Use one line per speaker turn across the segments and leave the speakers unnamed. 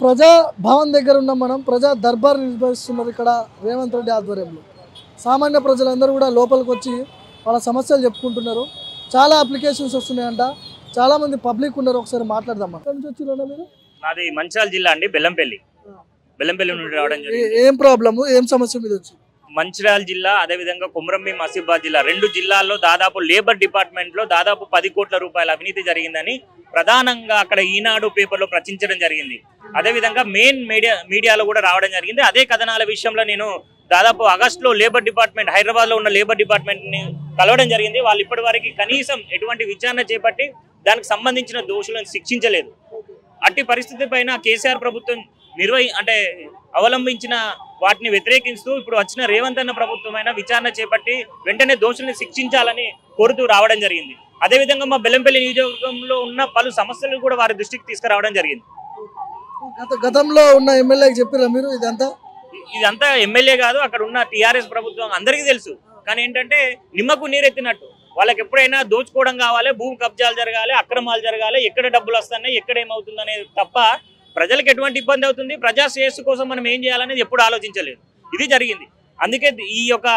ప్రజా భవన్ దగ్గర ఉన్నాం మనం ప్రజా దర్బార్ నిర్వహిస్తున్నారు ఇక్కడ రేవంత్ రెడ్డి ఆధ్వర్యంలో. సామాన్య ప్రజలందరూ కూడా లోపలికి వచ్చి వాళ్ళ సమస్యలు చెప్పుకుంటున్నారు. చాలా అప్లికేషన్స్ వస్తున్నాయంట. చాలా మంది పబ్లిక్ ఉన్నారు. ఒకసారి మాట్లాడదాం నుంచి మీరు?
నాది మంచిర్యాల జిల్లా అండి బెల్లంపల్లి. బెల్లంపల్లి నుండి రావడం
ఏ- ప్రాబ్లము? ఏం సమస్య మీద వచ్చి?
మంచిర్యాల జిల్లా అదేవిధంగా కుమ్రంభీం ఆసిఫాబాద్ జిల్లా. రెండు జిల్లాల్లో దాదాపు లేబర్ డిపార్ట్మెంట్లో దాదాపు పది కోట్ల రూపాయల అవినీతి జరిగిందని ప్రధానంగా అక్కడ ఈనాడు పేపర్లో ప్రచురించడం జరిగింది. అదేవిధంగా మెయిన్ మీడియా మీడియాలో కూడా రావడం జరిగింది. అదే కథనాల విషయంలో నేను దాదాపు ఆగస్టులో లేబర్ డిపార్ట్మెంట్ హైదరాబాద్లో ఉన్న లేబర్ డిపార్ట్మెంట్ని కలవడం జరిగింది. వాళ్ళు ఇప్పటి వరకు కనీసం ఎటువంటి విచారణ చేపట్టి దానికి సంబంధించిన దోషులను శిక్షించలేదు. అట్టి పరిస్థితి పైన కేసీఆర్ ప్రభుత్వం నిర్వహి అంటే అవలంబించిన వాటిని వ్యతిరేకిస్తూ ఇప్పుడు వచ్చిన రేవంత్ అన్న ప్రభుత్వం అయినా విచారణ చేపట్టి వెంటనే దోషుల్ని శిక్షించాలని కోరుతూ రావడం జరిగింది. అదేవిధంగా మా బెల్లంపల్లి నియోజకవర్గంలో ఉన్న పలు సమస్యలు కూడా వారి దృష్టికి తీసుకురావడం జరిగింది.
గత గతంలో ఉన్న ఎమ్మెల్యేకి చెప్పారా మీరు ఇదంతా?
ఇదంతా ఎమ్మెల్యే కాదు అక్కడ ఉన్న టీఆర్ఎస్ ప్రభుత్వం అందరికీ తెలుసు. కానీ ఏంటంటే నిమ్మకు నీరెత్తినట్టు. వాళ్ళకి ఎప్పుడైనా దోచుకోవడం కావాలి భూమి కబ్జాలు జరగాలి అక్రమాలు జరగాలి ఎక్కడ డబ్బులు వస్తున్నాయి ఎక్కడ ఏమవుతుంది అనేది తప్ప ప్రజలకు ఎటువంటి ఇబ్బంది అవుతుంది? ప్రజా శ్రేయస్సు కోసం మనం ఏం చేయాలనేది ఎప్పుడు ఆలోచించలేదు. ఇది జరిగింది. అందుకే ఈ యొక్క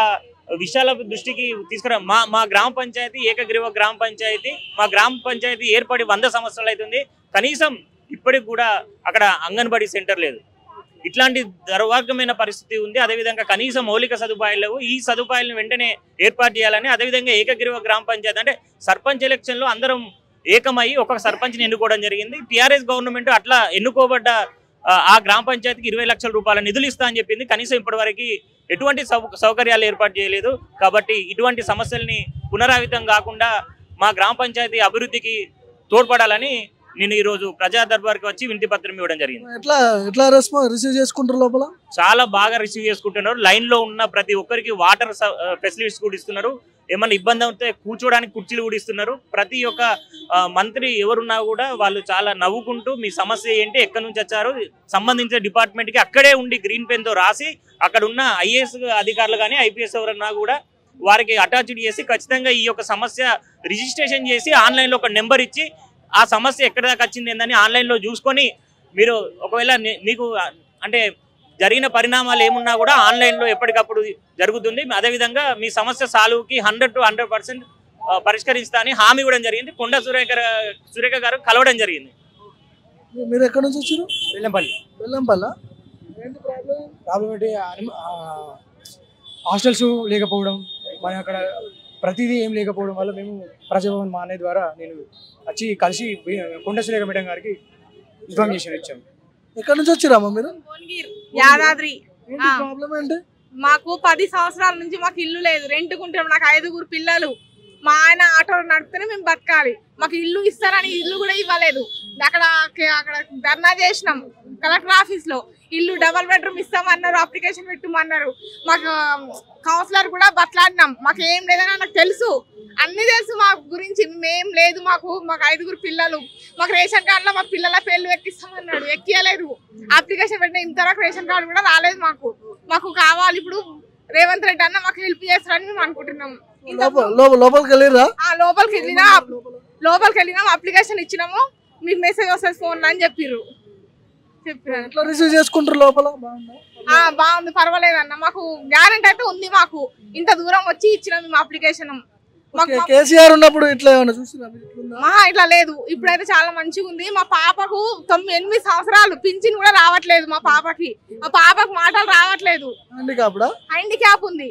విషయాల దృష్టికి తీసుకురా మా మా గ్రామ పంచాయతీ ఏకగ్రీవ గ్రామ పంచాయతీ మా గ్రామ పంచాయతీ ఏర్పడి వంద సంవత్సరాలు అవుతుంది. కనీసం ఇప్పటికి కూడా అక్కడ అంగన్వాడీ సెంటర్ లేదు. ఇట్లాంటి దౌర్భాగ్యమైన పరిస్థితి ఉంది. అదేవిధంగా కనీస మౌలిక సదుపాయాలు లేవు. ఈ సదుపాయాలను వెంటనే ఏర్పాటు చేయాలని అదేవిధంగా ఏకగ్రీవ గ్రామ పంచాయతీ అంటే సర్పంచ్ ఎలక్షన్లో అందరం ఏకమై ఒక సర్పంచ్ని ఎన్నుకోవడం జరిగింది. టీఆర్ఎస్ గవర్నమెంట్ అట్లా ఎన్నుకోబడ్డ ఆ, గ్రామ పంచాయతీకి ఇరవై లక్షల రూపాయల నిధులు ఇస్తా అని చెప్పింది. కనీసం ఇప్పటివరకు ఎటువంటి సౌ సౌకర్యాలు ఏర్పాటు చేయలేదు. కాబట్టి ఇటువంటి సమస్యల్ని పునరావితం కాకుండా మా గ్రామ పంచాయతీ అభివృద్ధికి తోడ్పడాలని నేను ఈరోజు ప్రజా దర్బార్కి వచ్చి వింటి పత్రం ఇవ్వడం జరిగింది.
ఎట్లా ఎట్లా రెస్పాన్స్ రిసీవ్ చేసుకుంటారు లోపల?
చాలా బాగా రిసీవ్ చేసుకుంటున్నారు. లైన్లో ఉన్న ప్రతి ఒక్కరికి వాటర్ ఫెసిలిటీస్ కూడా ఇస్తున్నారు. ఏమన్నా ఇబ్బంది ఉంటే కూర్చోడానికి కుర్చీలు కూడా ఇస్తున్నారు. ప్రతి ఒక్క మంత్రి ఎవరున్నా కూడా వాళ్ళు చాలా నవ్వుకుంటూ మీ సమస్య ఏంటి ఎక్కడి నుంచి వచ్చారు సంబంధించిన డిపార్ట్మెంట్కి అక్కడే ఉండి గ్రీన్ పెన్తో రాసి అక్కడ ఉన్న ఐఏఎస్ అధికారులు కానీ ఐపీఎస్ ఎవరన్నా కూడా వారికి అటాచ్డ్ చేసి ఖచ్చితంగా ఈ యొక్క సమస్య రిజిస్ట్రేషన్ చేసి ఆన్లైన్లో ఒక నెంబర్ ఇచ్చి ఆ సమస్య ఎక్కడి దాకా వచ్చింది ఏందని ఆన్లైన్లో చూసుకొని మీరు ఒకవేళ మీకు అంటే జరిగిన పరిణామాలు ఏమున్నా కూడా ఆన్లైన్లో ఎప్పటికప్పుడు జరుగుతుంది. అదేవిధంగా మీ సమస్య సాల్వ్కి హండ్రెడ్ టు హండ్రెడ్ పర్సెంట్ పరిష్కరిస్తా అని హామీ ఇవ్వడం జరిగింది. కొండ సురేఖ సురేఖ గారు కలవడం జరిగింది.
మీరు ఎక్కడి నుంచి వచ్చారు?
వెల్లంపల్లి.
బెల్లంపల్ల ఏంటి ప్రాబ్లం
ప్రాబ్లం ఏంటి? హాస్టల్స్ లేకపోవడం మన అక్కడ ప్రతిదీ ఏం లేకపోవడం వల్ల మేము ప్రజాభవన్ మా అన్నయ్య ద్వారా నేను వచ్చి కలిసి కొండ సురేఖ మేడం గారికి ఇన్ఫర్మేషన్ ఇచ్చాము.
ఎక్కడి నుంచి వచ్చిరామా మీరు?
యాదాద్రి.
ప్రాబ్లం ఏంటి?
మాకు పది సంవత్సరాల నుంచి మాకు ఇల్లు లేదు. రెంట్కుంటాం నాకు ఐదుగురు పిల్లలు. మా ఆయన ఆటోలు నడిపితేనే మేము బతకాలి. మాకు ఇల్లు ఇస్తారని ఇల్లు కూడా ఇవ్వలేదు. అక్కడ అక్కడ ధర్నా చేసినాం కలెక్టర్ ఆఫీస్లో. ఇల్లు డబల్ బెడ్రూమ్ ఇస్తామన్నారు అప్లికేషన్ పెట్టమన్నారు. మాకు కౌన్సిలర్ కూడా బట్లాడినాం మాకు ఏం లేదని నాకు తెలుసు. అన్ని తెలుసు మా గురించి. మేం లేదు మాకు. మాకు ఐదుగురు పిల్లలు. మాకు రేషన్ కార్డులో మా పిల్లల పేర్లు ఎక్కిస్తామన్నాడు ఎక్కియలేదు. అప్లికేషన్ పెట్టిన ఇంతవరకు రేషన్ కార్డు కూడా రాలేదు మాకు. మాకు కావాలి ఇప్పుడు రేవంత్ రెడ్డి అన్న మాకు హెల్ప్ చేస్తారని మేము అనుకుంటున్నాం ఇంత-
లోపల లోపల- లోపలికి వెళ్ళిరా
లోపలికి వెళ్ళినా లోపలికి వెళ్ళినాం అప్లికేషన్ ఇచ్చినాము. మీకు మెసేజ్ వస్తుంది ఫోన్ అని చెప్పిర్రు. చెప్పినాను
ఎట్లా రిసీవ్ చేసుకుంటారు లోపల? బాగుందా?
ఆ బాగుంది. పర్వాలేదు అన్న. మాకు గ్యారెంటీ అయితే ఉంది మాకు. ఇంత దూరం వచ్చి ఇచ్చినాం మేము అప్లికేషన్.
కేసీఆర్ ఉన్నప్పుడు ఇట్లా ఏమైనా?
మా ఇట్లా లేదు. ఇప్పుడైతే చాలా మంచిగా ఉంది. మా పాపకు తొమ్మిది ఎనిమిది సంవత్సరాలు. పింఛన్ కూడా రావట్లేదు మా పాపకి. మా పాపకు మాటలు రావట్లేదు. హ్యాండిక్యాప్ ఉంది.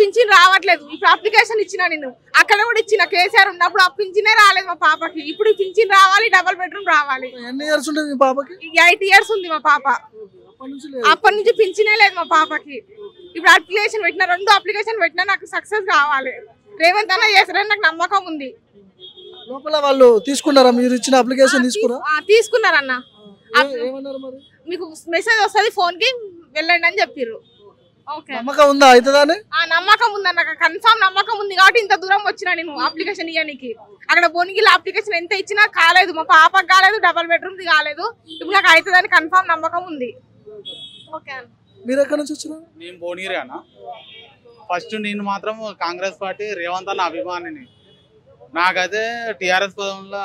పింఛన్ రావట్లేదు? ఇప్పుడు అప్లికేషన్ ఇచ్చిన నేను అక్కడ కూడా ఇచ్చిన కేసీఆర్ ఉన్నప్పుడు ఆ పింఛనే రాలేదు మా పాపకి. ఇప్పుడు పింఛన్ రావాలి డబల్ బెడ్రూమ్ రావాలి.
ఎన్ని ఇయర్స్ ఉంటుంది పాపకి?
ఎయిట్ ఇయర్స్ ఉంది మా పాప.
అప్పటి నుంచి
పింఛనే లేదు మా పాపకి. ఇప్పుడు అప్లికేషన్ పెట్టిన రెండు అప్లికేషన్ పెట్టినా నాకు సక్సెస్ కావాలి. రేవంత్ అన్న చేస్తారని నాకు నమ్మకం ఉంది.
లోపల వాళ్ళు తీసుకున్నారా? మీరు ఇచ్చిన అప్లికేషన్ తీసుకురా?
ఆ, తీసుకున్నారన్న. మీకు మెసేజ్ వస్తుంది ఫోన్కి వెళ్ళండి అని చెప్పిర్రు. ఓకే.
నమ్మకం ఉందా? అవుతుందా అని
ఆ నమ్మకం ఉంది నాకు కన్ఫామ్ నమ్మకం ఉంది కాబట్టి ఇంత దూరం వచ్చిన నేను అప్లికేషన్ ఇవ్వడానికి అక్కడ బొనిగిల అప్లికేషన్ ఎంత ఇచ్చినా కాలేదు. మా పాపకు కాలేదు డబల్ బెడ్రూమ్ ది కాలేదు. ఇప్పుడు నాకు అవుతుందని కన్ఫామ్ నమ్మకం ఉంది. ఓకే
మీరు ఎక్కడి నుంచి వచ్చినా
నేను భువనగిరి అన్న. ఫస్ట్ నేను మాత్రం కాంగ్రెస్ పార్టీ రేవంత్ అన్న అభిమానిని. నాకైతే టిఆర్ఎస్ పదంలో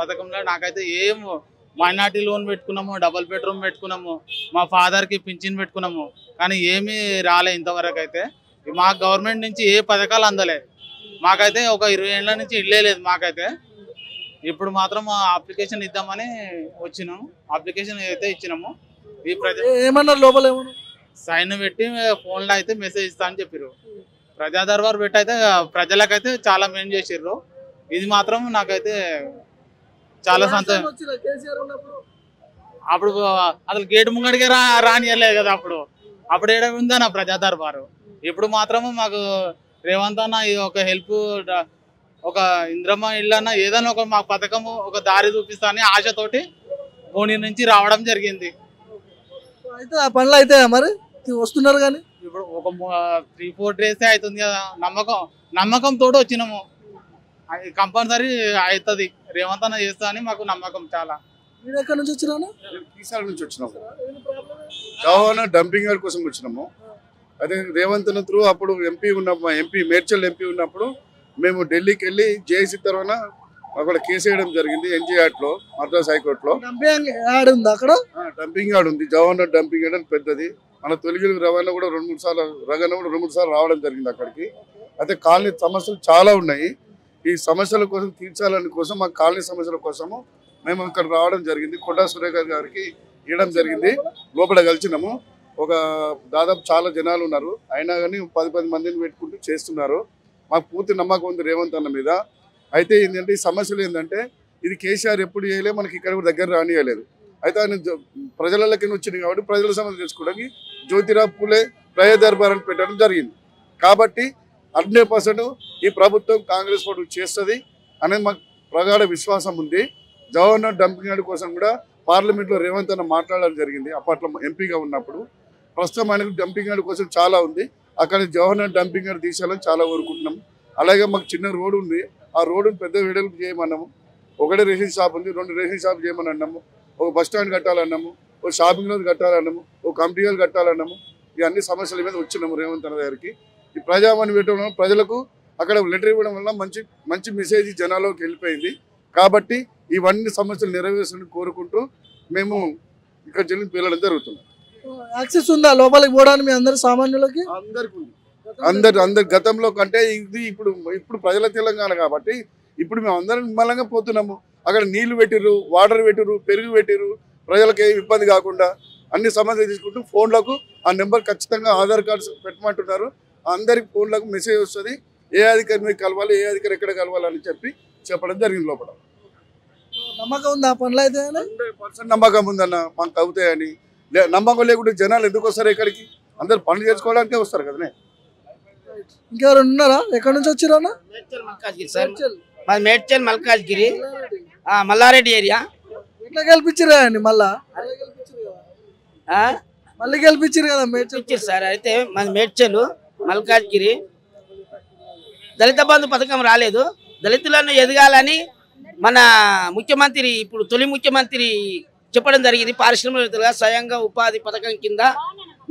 పథకంలో నాకైతే ఏం మైనార్టీ లోన్ పెట్టుకున్నాము డబుల్ బెడ్రూమ్ పెట్టుకున్నాము మా ఫాదర్కి పింఛన్ పెట్టుకున్నాము కానీ ఏమీ రాలే ఇంతవరకు అయితే మా గవర్నమెంట్ నుంచి ఏ పథకాలు అందలే. మాకైతే ఒక ఇరవై ఏళ్ళ నుంచి ఇల్లే లేదు మాకైతే. ఇప్పుడు మాత్రం అప్లికేషన్ ఇద్దామని వచ్చినాము అప్లికేషన్ అయితే ఇచ్చినాము. ఈ ప్రజ
ఏమన్నారు లోపల ఏమన్నా
సైన్ పెట్టి ఫోన్లో అయితే మెసేజ్ ఇస్తా అని చెప్పారు ప్రజా దర్బార్ పెట్టి అయితే ప్రజలకైతే చాలా మేలు చేసిర్రు. ఇది మాత్రం నాకైతే చాలా సంతోషం. అప్పుడు అసలు గేటు ముంగడికే రా రానియలేదు కదా అప్పుడు. అప్పుడు ఏడ ఉందన్న ప్రజా దర్బారు? ఇప్పుడు మాత్రం మాకు రేవంత్ అన్న ఒక హెల్ప్ ఒక ఇంద్రమ్మ ఇల్లు అన్న ఏదైనా ఒక మా పథకము ఒక దారి చూపిస్తా అని ఆశతోటి భువని నుంచి రావడం జరిగింది.
అయితే ఆ పనులు అయితే మరి? వస్తున్నారు కానీ?
ఇప్పుడు ఒక త్రీ ఫోర్ డేస్ అవుతుంది కదా. నమ్మకం నమ్మకం తోటి వచ్చినాము. కంపల్సరీ అవుతుంది రేవంత్ అన్న చేస్తా అని మాకు నమ్మకం చాలా.
మీరు ఎక్కడి నుంచి వచ్చినా
ఈసారి నుంచి వచ్చినాము. చౌహాన్ డంపింగ్ యార్డ్ కోసం వచ్చినాము. అదే రేవంత్ త్రూ అప్పుడు ఎంపీ ఉన్నప్పుడు ఎంపీ మేడ్చల్ ఎంపీ ఉన్నప్పుడు మేము ఢిల్లీకి వెళ్ళి జేసీ తర్వాత అక్కడ కేసు వేయడం జరిగింది ఎన్జీఆర్లో మద్రాస్ హైకోర్టులో.
అక్కడ?
డంపింగ్ యార్డ్ ఉంది. జవాన్ డంపింగ్ యార్డ్ అని పెద్దది. మన తొలిగిరి రవాణా కూడా రెండు మూడు సార్లు రగన కూడా రెండు మూడు సార్లు రావడం జరిగింది అక్కడికి. అయితే కాలనీ సమస్యలు చాలా ఉన్నాయి. ఈ సమస్యల కోసం తీర్చాలని కోసం మా కాలనీ సమస్యల కోసము మేము అక్కడ రావడం జరిగింది. కొండా సురేఖ గారికి ఇవ్వడం జరిగింది. లోపల కలిసినాము. ఒక దాదాపు చాలా జనాలు ఉన్నారు. అయినా కానీ పది పది మందిని పెట్టుకుంటూ చేస్తున్నారు. మాకు పూర్తి నమ్మకం ఉంది రేవంత్ అన్న మీద. అయితే ఏంటంటే ఈ సమస్యలు ఏంటంటే ఇది కేసీఆర్ ఎప్పుడు చేయలే మనకి ఇక్కడ కూడా దగ్గర రానియలేదు. అయితే ఆయన ప్రజలకి వచ్చింది కాబట్టి ప్రజల సమస్యలు తెలుసుకోవడానికి జ్యోతిరావు పూలే ప్రజా దర్బార్ అని పెట్టడం జరిగింది. కాబట్టి హండ్రెడ్ పర్సెంట్ ఈ ప్రభుత్వం కాంగ్రెస్ పార్టీ చేస్తుంది అనేది మాకు ప్రగాఢ విశ్వాసం ఉంది. జవహర్లాల్ డంపింగ్ యార్డ్ కోసం కూడా పార్లమెంట్లో రేవంత్ అన్న మాట్లాడడం జరిగింది అప్పట్లో ఎంపీగా ఉన్నప్పుడు. ప్రస్తుతం ఆయనకు డంపింగ్ యార్డ్ కోసం చాలా ఉంది. అక్కడ జవహర్లాల్ డంపింగ్ యార్డ్ తీసేయాలని చాలా కోరుకుంటున్నాం. అలాగే మాకు చిన్న రోడ్డు ఉంది. ఆ రోడ్డును పెద్ద వెడల్పు చేయమన్నాము. ఒకటే రేషన్ షాప్ ఉంది రెండు రేషన్ షాప్ చేయమని అన్నాము ఒక బస్ స్టాండ్ కట్టాలన్నాము ఒక షాపింగ్ లోన్ కట్టాలన్నాము ఒక కంపెనీలు కట్టాలన్నాము. ఈ అన్ని సమస్యల మీద వచ్చినాము రేవంత్ అన్న దగ్గరికి ఈ ప్రజావాణి పెట్టడం వల్ల ప్రజలకు అక్కడ లెటర్ ఇవ్వడం వల్ల మంచి మంచి మెసేజ్ జనాల్లోకి వెళ్ళిపోయింది. కాబట్టి ఇవన్నీ సమస్యలు నెరవేర్చాలని కోరుకుంటూ మేము ఇక్కడ పిల్లడం జరుగుతుంది
యాక్సెస్ ఉందా? లోపలికి పోవడానికి మీ అందరి సామాన్యులకి?
అందరికి ఉంది. అందరు అందరు గతంలో కంటే ఇది ఇప్పుడు ఇప్పుడు ప్రజల తెలంగాణ కాబట్టి ఇప్పుడు మేము అందరం నిమ్మలంగా పోతున్నాము. అక్కడ నీళ్ళు పెట్టిర్రు వాటర్ పెట్టిర్రు పెరుగు పెట్టిర్రు. ప్రజలకు ఏ ఇబ్బంది కాకుండా అన్ని సమస్యలు తీసుకుంటూ ఫోన్లకు ఆ నెంబర్ ఖచ్చితంగా ఆధార్ కార్డ్స్ పెట్టమంటున్నారు. అందరికి ఫోన్లకు మెసేజ్ వస్తుంది. ఏ అధికారి మీకు కలవాలి ఏ అధికారి ఎక్కడ కలవాలి అని చెప్పి చెప్పడం జరిగింది లోపల.
నమ్మకం ఉంది ఆ పనులు అయితే
పర్సెంట్ నమ్మకం ఉందన్న మాకు అవుతాయని. లే- నమ్మకం లేకుంటే జనాలు ఎందుకు వస్తారు ఇక్కడికి అందరు పనులు చేసుకోవడానికే వస్తారు కదనే.
ఇంకెవరు ఉన్నారా? ఎక్కడి నుంచి వచ్చిరా
మేడ్చల్ మల్కాజ్గిరి సార్. మాది మేడ్చల్ మల్కాజ్గిరి. మల్లారెడ్డి. ఏరియా.
ఎట్లా గెలిపించిరా అండి మళ్ళా? మళ్ళీ గెలిపించారు కదా మేడ్చల్
ఇచ్చారు సార్. అయితే మాది మేడ్చల్ మల్కాజ్గిరి. దళిత బంధు పథకం రాలేదు. దళితులను ఎదగాలని మన ముఖ్యమంత్రి ఇప్పుడు తొలి ముఖ్యమంత్రి చెప్పడం జరిగింది. పారిశ్రామికవేత్తలుగా స్వయంగా ఉపాధి పథకం కింద.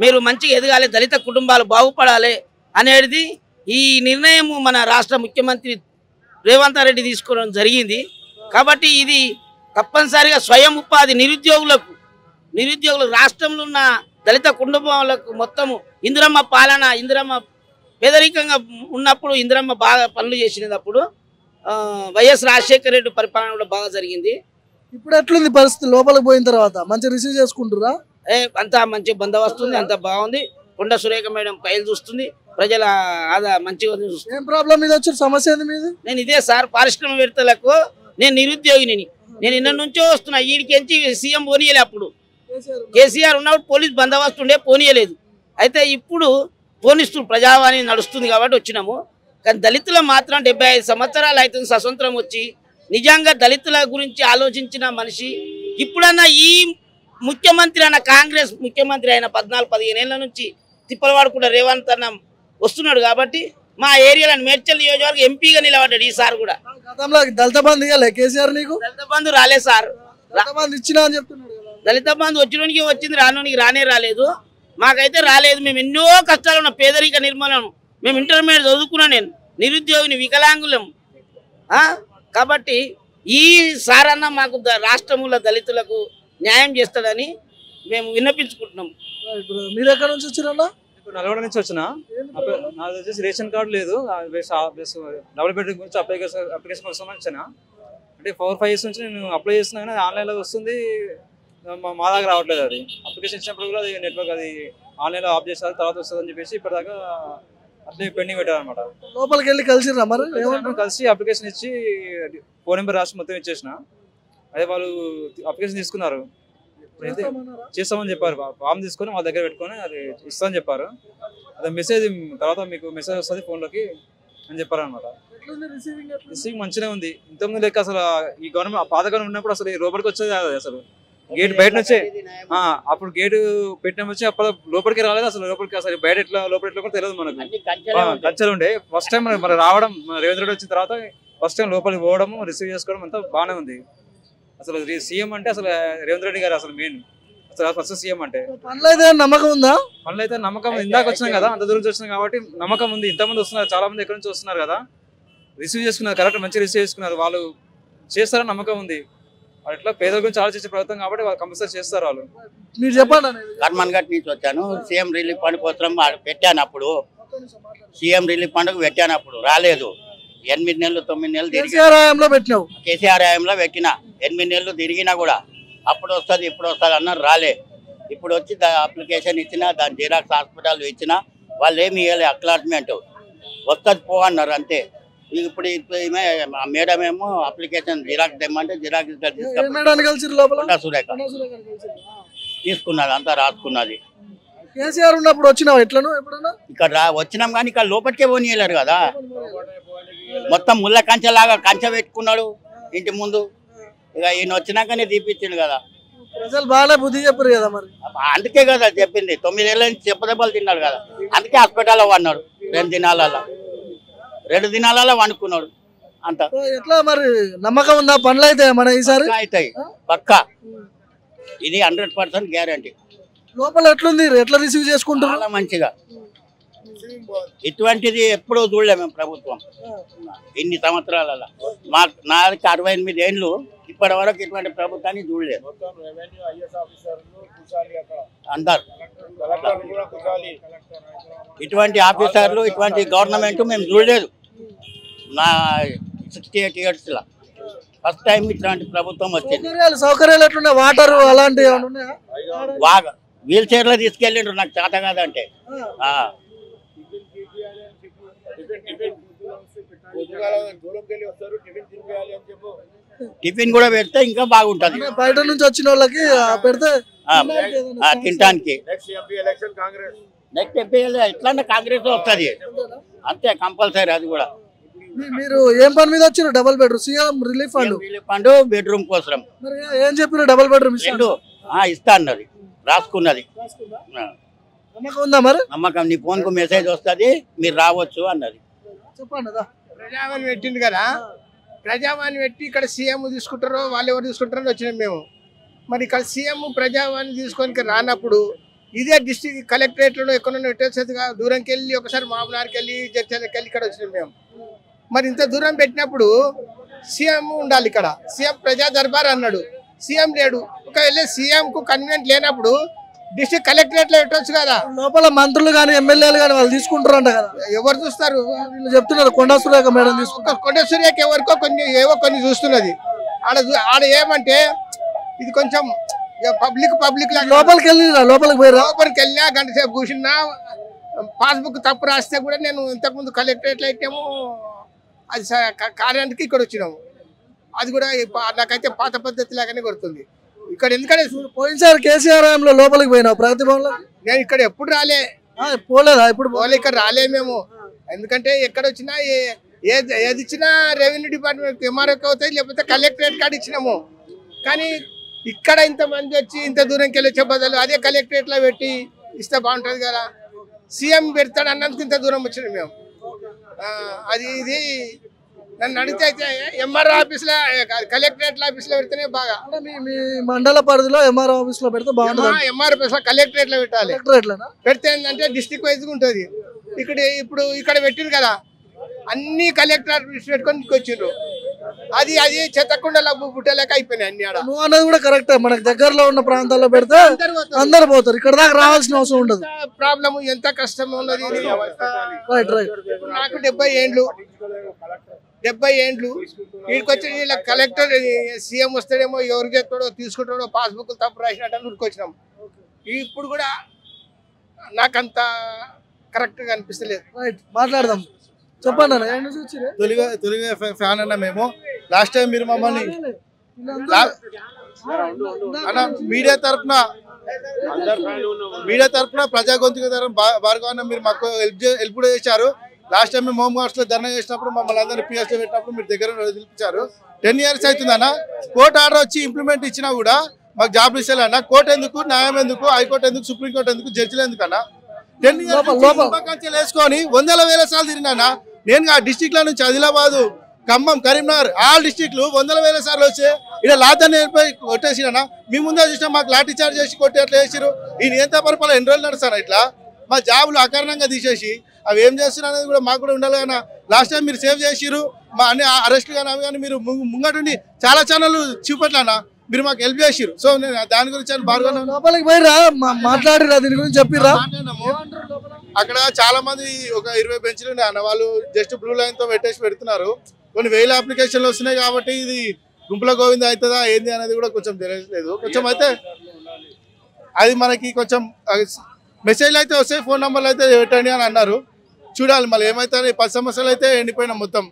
మీరు మంచిగా ఎదగాలి దళిత కుటుంబాలు బాగుపడాలి. అనేది ఈ నిర్ణయం మన రాష్ట్ర ముఖ్యమంత్రి రేవంత్ రెడ్డి తీసుకోవడం జరిగింది. కాబట్టి ఇది తప్పనిసరిగా స్వయం ఉపాధి నిరుద్యోగులకు నిరుద్యోగులు రాష్ట్రంలో ఉన్న దళిత కుటుంబాలకు మొత్తము ఇందిరమ్మ పాలన ఇందిరమ్మ పేదరికంగా ఉన్నప్పుడు ఇందిరమ్మ బాగా పనులు చేసినప్పుడు వైఎస్ రాజశేఖర రెడ్డి పరిపాలన కూడా బాగా జరిగింది.
ఇప్పుడు ఎట్లుంది పరిస్థితి? లోపలికి పోయిన తర్వాత మంచి రిసీవ్ చేసుకుంటురా
ఏ అంతా మంచి బందోబస్తు ఉంది అంతా బాగుంది. కొండ సురేఖ మేడం ఫైల్ చూస్తుంది. ప్రజల ఆదా మంచిగా
ఏం ప్రాబ్లం మీద వచ్చి సమస్య ఏంది మీది?
నేను ఇదే సార్ పారిశ్రామికవేత్తలకు నేను నిరుద్యోగిని నేను నిన్న నుంచో వస్తున్నా వీడికించి సీఎం పోనీయలే అప్పుడు. కేసీఆర్ ఉన్నప్పుడు పోలీస్ బందోబస్తు ఉండే పోనీయలేదు. అయితే ఇప్పుడు పోనిస్తూ ప్రజావాణి నడుస్తుంది కాబట్టి వచ్చినాము. కానీ దళితుల మాత్రం డెబ్బై ఐదు సంవత్సరాలు అవుతుంది స్వతంత్రం వచ్చి. నిజంగా దళితుల గురించి ఆలోచించిన మనిషి. ఇప్పుడన్నా ఈ ముఖ్యమంత్రి అన్న కాంగ్రెస్ ముఖ్యమంత్రి అయిన పద్నాలుగు పదిహేను ఏళ్ళ నుంచి తిప్పలవాడుకుంటా రేవంత్ అన్న వస్తున్నాడు కాబట్టి మా ఏరియాలో మేడ్చల్ నియోజకవర్గం ఎంపీగా నిలబడ్డాడు ఈసారి కూడా.
గతంలో దళిత బంధు ఇవ్వలే కేసీఆర్ నీకు?
దళిత బంధు రాలే సార్.
దళిత బంధు ఇచ్చినా అని చెప్తున్నాడు
దళిత బంధు వచ్చినోనికి వచ్చింది రానోనికి రానే రాలేదు. మాకైతే రాలేదు. మేము ఎన్నో కష్టాలు ఉన్న. పేదరిక నిర్మూలన మేము ఇంటర్మీడియట్ చదువుకున్నా నేను. నిరుద్యోగిని వికలాంగులం? కాబట్టి ఈ సారన్న మాకు రాష్ట్రముల దళితులకు న్యాయం చేస్తాడని మేము విన్నపించుకుంటున్నాం.
ఇప్పుడు మీరు ఎక్కడ నుంచి వచ్చిరన్నా
నల్గొండ నుంచి వచ్చిన. నాది వచ్చేసి రేషన్ కార్డు లేదు. డబుల్ బెడ్రూమ్ గురించి అప్లికేషన్ అప్లికేషన్ కోసం వచ్చిన. అంటే ఫోర్ ఫైవ్ ఇయర్స్ నుంచి నేను అప్లై చేస్తున్నా కానీ ఆన్లైన్లో వస్తుంది. మా మా దగ్గర రావట్లేదు అది. అప్లికేషన్ ఇచ్చినప్పుడు కూడా అది నెట్వర్క్ అది ఆన్లైన్లో ఆఫ్ చేస్తారు తర్వాత వస్తుంది అని చెప్పేసి ఇప్పటిదాకా అట్లే పెండింగ్ పెట్టారు అనమాట
లోపలికి వెళ్ళి కలిసిరా మరి
కలిసి అప్లికేషన్ ఇచ్చి ఫోన్ నెంబర్ రాసి మొత్తం ఇచ్చేసిన. అదే వాళ్ళు అప్లికేషన్ తీసుకున్నారు. ఇప్పుడైతే చేస్తామని చెప్పారు. ఫామ్ తీసుకొని వాళ్ళ దగ్గర పెట్టుకొని అది ఇస్తామని చెప్పారు. అదే మెసేజ్ తర్వాత మీకు మెసేజ్ వస్తుంది ఫోన్లోకి అని చెప్పారు అనమాట
రిసీవింగ్
మంచిగా ఉంది. ఇంతకుముందు లెక్క అసలు ఈ గవర్నమెంట్ పాత గవర్నమెంట్ ఉన్నప్పుడు అసలు ఈ లోపలికి వచ్చేది కాదు అసలు. గేట్ బయట నుంచే ఆ, అప్పుడు గేట్ పెట్టిన వచ్చి అప్పుడు లోపలికి రాలేదు అసలు లోపలికి. అసలు బయట ఎట్లా లోపల ఎట్లా కూడా తెలియదు మనకు.
కంచెలే
ఉండే. ఫస్ట్ టైం మరి రావడం మన రేవంత్ రెడ్డి వచ్చిన తర్వాత ఫస్ట్ టైం లోపలికి పోవడం రిసీవ్ చేసుకోవడం అంతా బాగానే ఉంది. అసలు సీఎం అంటే అసలు రేవంత్ రెడ్డి గారు అసలు మెయిన్ అసలు ఫస్ట్ సీఎం అంటే.
పనులు అయితే నమ్మకం ఉందా?
పనులు అయితే నమ్మకం ఇందాక వచ్చినాం కదా అంత దూరం నుంచి వచ్చినాం కాబట్టి నమ్మకం ఉంది. ఇంతమంది వస్తున్నారు చాలా మంది ఎక్కడి నుంచి వస్తున్నారు కదా. రిసీవ్ చేసుకున్నారు కరెక్ట్ మంచిగా రిసీవ్ చేసుకున్నారు. వాళ్ళు చేస్తారని నమ్మకం ఉంది. ఎట్లా పేదల గురించి ఆలోచించే ప్రభుత్వం కాబట్టి వాళ్ళు కంపల్సరీ చేస్తారు వాళ్ళు.
మీరు చెప్పండి
కర్మన్ ఘట్ నుంచి వచ్చాను. సీఎం రిలీఫ్ ఫండ్ కోసం పెట్టాను అప్పుడు సీఎం రిలీఫ్ ఫండ్ పెట్టాను అప్పుడు రాలేదు. ఎనిమిది నెలలు తొమ్మిది నెలలు
కేసీఆర్ హయాంలో పెట్టినావు.
కేసీఆర్ హయాంలో పెట్టిన. ఎనిమిది నెలలు తిరిగినా కూడా అప్పుడు వస్తుంది ఇప్పుడు వస్తుంది అన్నారు రాలే. ఇప్పుడు వచ్చి దా అప్లికేషన్ ఇచ్చిన దాని జిరాక్స్ హాస్పిటల్ ఇచ్చిన వాళ్ళు ఏమి ఇవ్వలే అక్లాట్మెంట్. వస్తుంది పో అన్నారు అంతే. ఇప్పుడు ఈమె మేడం ఏమో అప్లికేషన్ జిరాక్స్ తెమ్మంటే జిరాక్స్
ఏ
తీసుకొని
మేడానికి కలిసిరు లోపల?
కొండా సురేఖ. తీసుకున్నది అంతా రాసుకున్నది.
కేసీఆర్ ఉన్నప్పుడు వచ్చినావు ఎట్లను ఎప్పుడన్నా?
ఇక్కడ రా వచ్చినాం కానీ ఇక్కడ లోపలికే పోనీయలేరు కదా. మొత్తం ముళ్ళ కంచెలాగా కంచె పెట్టుకున్నాడు ఇంటి ముందు. ఇక ఈయన వచ్చినాకనే తీపిచ్చిండు కదా.
ప్రజలు బాగానే బుద్ధి చెప్పారు కదా మరి.
అందుకే కదా చెప్పింది. తొమ్మిదేళ్ళ నుంచి చెప్పదెబ్బలు తిన్నాడు కదా. అందుకే హాస్పిటల్లో పడినాడు రెండు దినాలలో. రెండు దినాలలో వండుకున్నాడు అంత.
ఎట్లా మరి? నమ్మకం ఉందా? పనులు అయితే మన ఈసారి?
అవుతాయి. పక్కా. ఇది హండ్రెడ్ పర్సెంట్ గ్యారంటీ.
లోపల ఎట్లుంది? ఎట్లా రిసీవ్ చేసుకుంటారు
మంచిగా. ఇటువంటిది ఎప్పుడూ చూడలే మేము ప్రభుత్వం. ఇన్ని సంవత్సరాలలో. మా నాకు అరవై ఎనిమిది ఏళ్ళు ఇప్పటి వరకు ఇటువంటి ప్రభుత్వాన్ని చూడలేదు. అందరు. ఇటువంటి ఆఫీసర్లు ఇటువంటి గవర్నమెంట్ మేము చూడలేదు. నా సిక్స్టీ ఎయిట్ ఇయర్స్లో. ఫస్ట్ టైం ఇట్లాంటి ప్రభుత్వం వచ్చింది.
సౌకర్యాలు ఎట్లున్నాయి? వాటర్ అలాంటివి
బాగా వీల్ చైర్లో తీసుకెళ్ళిండ్రు నాకు చేత కాదంటే. టిఫిన్ కూడా పెడితే ఇంకా బాగుంటది.
బయట నుంచి వచ్చిన వాళ్ళకి పెడితే తినడానికి
నెక్స్ట్ ఎంపీ ఎట్లా కాంగ్రెస్ వస్తుంది. అంతే కంపల్సరీ అది కూడా.
మీరు ఏం పని మీద వచ్చారు double bedroom CM relief fund
relief fund bedroom కోసం.
మరి ఏం చెప్పారు డబుల్ బెడ్రూమ్
ఇస్తా అన్నది. రాసుకున్నది.
నమ్మకం ఉందా మరి?
నమ్మకం నీ ఫోన్కు మెసేజ్ వస్తుంది మీరు రావచ్చు అన్నది.
చెప్పండి
ప్రజావాణి పెట్టింది కదా? ప్రజావాణి పెట్టి ఇక్కడ సీఎం తీసుకుంటారో వాళ్ళు ఎవరు తీసుకుంటారో వచ్చినాం మేము. మరి ఇక్కడ సీఎం ప్రజావాణి తీసుకొని రానప్పుడు ఇదే డిస్టిక్ కలెక్టరేట్లో ఎక్కడో పెట్టేసేదిగా దూరంకి వెళ్ళి ఒకసారి మామనార్కి వెళ్ళి జడ్చర్కి వెళ్ళి ఇక్కడ వచ్చినాం మేము. మరి ఇంత దూరం పెట్టినప్పుడు సీఎం ఉండాలి ఇక్కడ. సీఎం ప్రజా దర్బార్ అన్నాడు. సీఎం లేడు. ఒకవేళ సీఎంకు కన్వీనియంట్ లేనప్పుడు డిస్టిక్ కలెక్టరేట్లో పెట్టవచ్చు కదా.
లోపల మంత్రులు కానీ ఎమ్మెల్యేలు కానీ వాళ్ళు తీసుకుంటారంట కదా.
ఎవరు చూస్తారు?
వీళ్ళు చెప్తున్నారు కొండా సురేఖ మేడం తీసుకుంటారు.
ఒక కొండ సూర్యకి ఎవరికో కొన్ని ఏవో కొన్ని చూస్తున్నది. ఆడ ఆడ ఏమంటే ఇది కొంచెం పబ్లిక్ పబ్లిక్
లోపలికి వెళ్ళిరా లోపలికి పోయిరా
లోపలికి వెళ్ళినా గంట సేపు కూర్చున్నా పాస్బుక్ తప్పు రాస్తే కూడా నేను ఇంతకుముందు కలెక్టరేట్ అయితేమో అది కార్యానికి ఇక్కడ వచ్చినాము. అది కూడా నాకైతే పాత పద్ధతి లాగానే కొడుతుంది ఇక్కడ ఎందుకంటే
పోయినసారి కేసీఆర్ హయాంలో లోపలికి పోయినావు ప్రగతి భవన్లో
నేను ఇక్కడ ఎప్పుడు రాలే.
పోలేదా? ఇప్పుడు
పోలే ఇక్కడ రాలే మేము. ఎందుకంటే ఎక్కడ వచ్చినా ఏ- ఏది ఏది ఇచ్చినా రెవెన్యూ డిపార్ట్మెంట్ ఎంఆర్ఓకి అవుతాయి లేకపోతే కలెక్టరేట్ కార్డు ఇచ్చినాము. కానీ ఇక్కడ ఇంత మంది వచ్చి ఇంత దూరంకి వెళ్ళి వచ్చే బదులు అదే కలెక్టరేట్లో పెట్టి ఇస్తే బాగుంటది కదా. సీఎం పెడతాడు అన్నందుకు ఇంత దూరం వచ్చినాం మేము. అది ఇది నన్ను అడిగితే అయితే ఎంఆర్ఓ ఆఫీస్లో కలెక్టరేట్ ఆఫీస్లో పెడితేనే బాగా.
అంటే మీ మీ మండల పరిధిలో ఎంఆర్ ఆఫీస్లో పెడితే బాగుంటుంది.
ఎంఆర్ఓ ఆఫీస్లో కలెక్టరేట్లో పెట్టాలి.
కలెక్టరేట్లోనా?
పెడితే ఏంటంటే డిస్టిక్ వైజ్గా ఉంటుంది. ఇక్కడ ఇప్పుడు ఇక్కడ పెట్టిరు కదా అన్ని కలెక్టర్ ఆఫీస్ పెట్టుకొని వచ్చిండ్రు అది అది చెత్తకుండల బుట్టలేక అయిపోయినాయి అన్ని ఆడ.
నువ్వు అన్నది కూడా కరెక్టే. మనకు దగ్గరలో ఉన్న ప్రాంతాల్లో పెడితే
అందరూ పోతారు.
ఇక్కడ దాకా రావాల్సిన అవసరం ఉండదు.
ప్రాబ్లం ఎంత కష్టం ఉన్నది.
రైట్ రైట్
నాకు డెబ్బై ఏండ్లు. డెబ్బై ఏండ్లు. వీడికొచ్చి వీళ్ళ కలెక్టర్ సీఎం వస్తాడేమో ఎవరు చెప్తాడో తీసుకుంటాడో పాస్బుక్ తప్పు రాసినట్టు ఉరికొచ్చినాం ఇప్పుడు కూడా నాకంత కరెక్ట్గా అనిపిస్తలేదు
మాట్లాడదాం. చెప్పండి
ఫ్యాన్ అన్న మేము. లాస్ట్ టైం మీరు మమ్మల్ని అన్న మీడియా తరఫున మీడియా తరఫున ప్రజా గొంతుక తరఫున భార్గవ అన్న మీరు మాకు హెల్ప్ హెల్ప్ కూడా చేశారు. లాస్ట్ టైం మేము హోమ్లో ధర్నా చేసినప్పుడు మమ్మల్ని అందరినీ పిఎస్ పెట్టినప్పుడు మీరు దగ్గర పిలిపించారు. టెన్ ఇయర్స్ అవుతుంది అన్న. కోర్టు ఆర్డర్ వచ్చి ఇంప్లిమెంట్ ఇచ్చినా కూడా మాకు జాబ్ అన్న. కోర్టు ఎందుకు న్యాయం ఎందుకు హైకోర్టు ఎందుకు సుప్రీంకోర్టు ఎందుకు జడ్జిలు ఎందుకు అన్న. టెన్ ఇయర్స్ వేసుకొని వందల వేల సార్లు తిరిగినా నేను ఆ డిస్టిక్లో నుంచి ఆదిలాబాద్ ఖమ్మం కరీంనగర్ ఆల్ డిస్టిక్లు వందల వేల సార్లు వచ్చి ఇక్కడ లాతని వెళ్ళిపోయి కొట్టేసినా మీ ముందే చూసినా మాకు లాఠీ చార్జ్ చేసి కొట్టి అట్లా వేసిరు ఈ నియంత్రణ పరిపాలన ఎన్ని రోజులు నడుస్తారా ఇట్లా? మా జాబులు అకారణంగా తీసేసి అవి ఏం చేస్తున్నారు అనేది కూడా మాకు కూడా ఉండాలి కానీ లాస్ట్ టైం మీరు సేవ్ చేసిరు మా అన్ని అరెస్ట్లు కానీ అవి కానీ మీరు ముంగటుండి చాలా ఛానల్ చూపెట్లన్నా మీరు మాకు హెల్ప్ చేసిరు సో నేను దాని గురించి బాగా
లోపలికి పోయిరా మాట్లాడిరా దీని గురించి చెప్పిరా
అక్కడ చాలా మంది ఒక ఇరవై బెంచ్లు అన్న. వాళ్ళు జస్ట్ బ్లూ లైన్తో పెట్టేసి పెడుతున్నారు. కొన్ని వేల అప్లికేషన్లు వస్తున్నాయి కాబట్టి ఇది గుంపుల గోవింద అవుతుందా ఏంది అనేది కూడా కొంచెం తెలియట్లేదు. కొంచెం అయితే అది మనకి కొంచెం మెసేజ్లు అయితే వస్తాయి ఫోన్ నంబర్లు అయితే పెట్టండి అని అన్నారు. చూడాలి మళ్ళీ ఏమైతే పది సంవత్సరాలు అయితే ఎండిపోయినాం మొత్తం.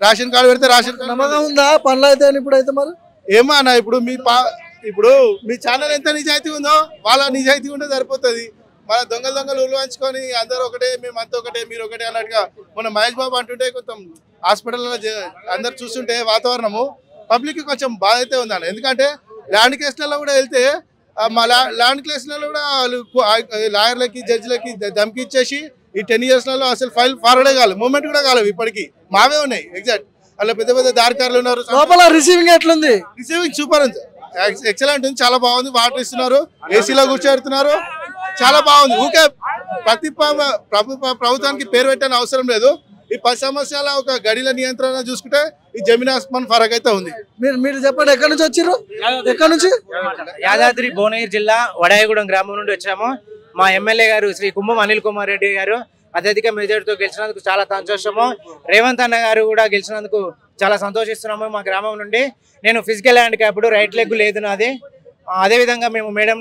రేషన్ కార్డు పెడితే రేషన్ కార్డు
నమ్మకం ఉందా? పనులు అయితే ఇప్పుడు అయితే మరి?
ఏమో అన్న ఇప్పుడు మీ పా ఇప్పుడు మీ ఛానల్ ఎంత నిజాయితీ ఉందో వాళ్ళ నిజాయితీ ఉంటే సరిపోతుంది. మన దొంగ దొంగలు ఉల్లంచుకొని అందరూ ఒకటే మేము అంతా ఒకటే మీరు ఒకటే అన్నట్టుగా మన మహేష్ బాబు అంటుంటే కొంచెం హాస్పిటల్లో అందరు చూస్తుంటే వాతావరణము పబ్లిక్ కొంచెం బాధ అయితే ఉందన్న ఎందుకంటే ల్యాండ్ కేసులలో కూడా వెళ్తే మా ల్యాండ్ కేసులలో కూడా వాళ్ళు లాయర్లకి జడ్జిలకి ధమ్కి ఇచ్చేసి ఈ టెన్ ఇయర్స్లలో అసలు ఫైల్ ఫార్వర్డే కాదు మూమెంట్ కూడా కాలేదు ఇప్పటికి. మావే ఉన్నాయి ఎగ్జాక్ట్ అలా పెద్ద పెద్ద దారికారులు ఉన్నారు.
లోపల రిసీవింగ్ ఎట్లుంది?
రిసీవింగ్ సూపర్ ఉంది. ఎక్సలెంట్ ఉంది చాలా బాగుంది. వాటర్ ఇస్తున్నారు ఏసీలో కూర్చోబెడుతున్నారు చాలా బాగుంది. ఊకే ప్రతి ప్రభుత్వానికి పేరు పెట్టని అవసరం లేదు. ఈ పది సంవత్సరాల ఒక గడిల నియంత్రణ చూసుకుంటే ఈ జమీన్ ఆస్మాన్ ఫరక్ అయితే ఉంది.
మీరు మీరు చెప్పండి ఎక్కడి నుంచి వచ్చిర్రు? ఎక్కడి నుంచి?
యాదాద్రి భువనగిరి జిల్లా వడాయగూడెం గ్రామం నుండి వచ్చాము. మా ఎమ్మెల్యే గారు శ్రీ కుంభం అనిల్ కుమార్ రెడ్డి గారు అత్యధిక మెజార్టీతో గెలిచినందుకు చాలా సంతోషము. రేవంత్ అన్న గారు కూడా గెలిచినందుకు చాలా సంతోషిస్తున్నాము మా గ్రామం నుండి. నేను physical handicapped right leg లేదు నాది. అదేవిధంగా మేము మేడం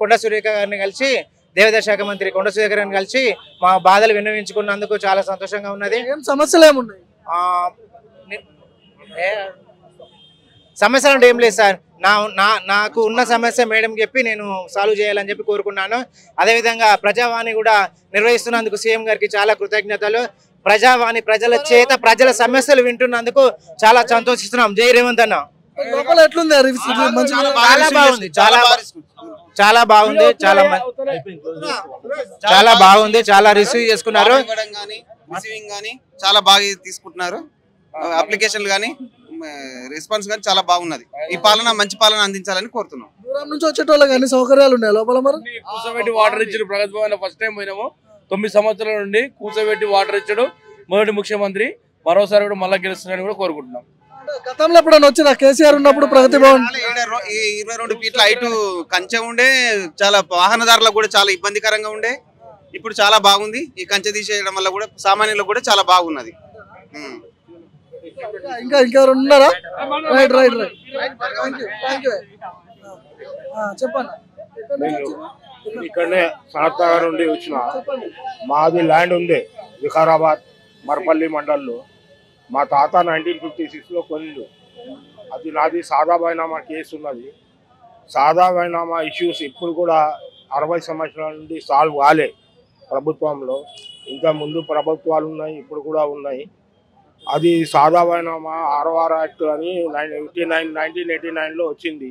కొండ సురేఖ గారిని కలిసి దేవాదాయ శాఖ మంత్రి కొండ సురేఖ గారిని కలిసి మా బాధలు విన్నవించుకున్నందుకు చాలా సంతోషంగా ఉన్నది.
ఏం సమస్యలు ఏమున్నాయి?
సమస్యలు అంటే ఏం లేదు సార్. నా నా నాకు ఉన్న సమస్య మేడం చెప్పి నేను సాల్వ్ చేయాలని చెప్పి కోరుకున్నాను. అదేవిధంగా ప్రజావాణి కూడా నిర్వహిస్తున్నందుకు సీఎం గారికి చాలా కృతజ్ఞతలు. ప్రజావాణి ప్రజల చేత ప్రజల సమస్యలు వింటున్నందుకు చాలా సంతోషిస్తున్నాం. జై రేవంత్ అన్న. చాలా బాగుంది. చాలా చాలా బాగుంది. చాలా చాలా బాగుంది. చాలా రిసీవ్ చేసుకున్నారు.
చాలా బాగా తీసుకుంటున్నారు. అప్లికేషన్లు కానీ రెస్పాన్స్ కానీ చాలా బాగున్నది. ఈ పాలన మంచి పాలన అందించాలని కోరుతున్నాం.
దూరం నుంచి వచ్చేటోళ్ళకి అన్ని సౌకర్యాలు ఉన్నాయి లోపల మరి?
కూర్చోబెట్టి వాటర్ ఇచ్చాడు ప్రగతి భవన్ ఫస్ట్ టైం పోయినాము. తొమ్మిది సంవత్సరాల నుండి కూర్చోబెట్టి వాటర్ ఇచ్చాడు. మొదటి ముఖ్యమంత్రి మరోసారి కూడా మళ్ళా గెలుస్తున్నారని కూడా కోరుకుంటున్నాం.
గతంలో ఎప్పుడైనా వచ్చిన కేసీఆర్ ఉన్నప్పుడు ప్రగతి భవన్?
ఈ ఇరవై రెండు ఫీట్ల హైట్ కంచె ఉండే చాలా వాహనదారులకు కూడా చాలా ఇబ్బందికరంగా ఉండే. ఇప్పుడు చాలా బాగుంది. ఈ కంచె తీసేయడం వల్ల కూడా సామాన్యులకు కూడా చాలా బాగున్నది.
ఇంకా ఇంకెవరు ఉన్నారా? Right right right thank you thank you చెప్పండి.
ఇక్కడనే సనత్నగర్ నుండి వచ్చిన. మాది ల్యాండ్ ఉంది వికారాబాద్ మర్పల్లి మండల్లో. మా తాత నైన్టీన్ ఫిఫ్టీ సిక్స్లో కొనిండు. అది నాది సాదా బైనామా కేసు ఉన్నది. సాదా బైనామా ఇష్యూస్ ఇప్పుడు కూడా అరవై సంవత్సరాల నుండి సాల్వ్ కాలే ప్రభుత్వంలో. ఇంకా ముందు ప్రభుత్వాలు ఉన్నాయి ఇప్పుడు కూడా ఉన్నాయి. అది సాదా బైనామా ఆర్ఆర్ యాక్ట్ అని nine eighty nine nineteen eighty నైన్లో వచ్చింది.